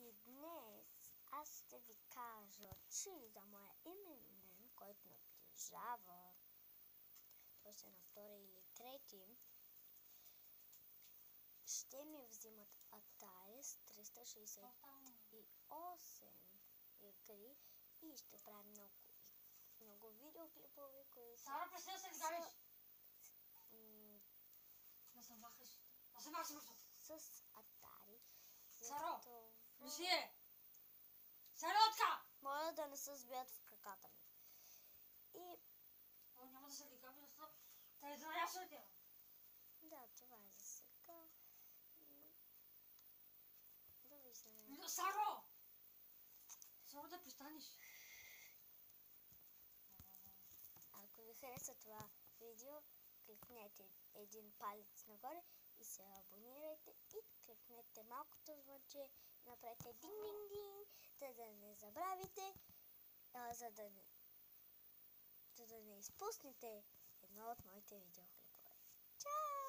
И днес аз ще ви кажа, че за моя именен който наближава, ще е на втори или трети, ще ми взимат Atari с 368 игри и ще правим много, много видеоклипове, които са Сара, престани да се изгавиш. м, Да се махаш. Да се махаш с Atari. Саро, Затова- Люсие! Саротка! Моля да не се сбият в краката ми. И О, няма да се ликаме, защото те да тя. да, това е за сега. М, Довиждане. Но, Саро! Само да пристанеш. Ако ви хареса това видео, кликнете един палец нагоре и се абонирайте и кликнете малкото звънче направете динг-динг-динг, за да не забравите, а, за да не, за да не изпуснете едно от моите видеоклипове. Чао!